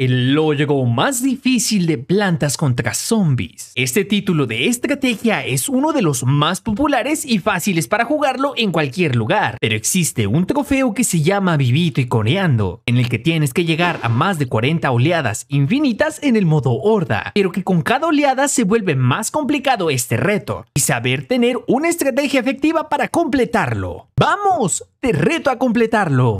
El juego más difícil de plantas contra zombies. Este título de estrategia es uno de los más populares y fáciles para jugarlo en cualquier lugar, pero existe un trofeo que se llama Vivito y Coreando, en el que tienes que llegar a más de 40 oleadas infinitas en el modo horda, pero que con cada oleada se vuelve más complicado este reto, y saber tener una estrategia efectiva para completarlo. ¡Vamos! Te reto a completarlo.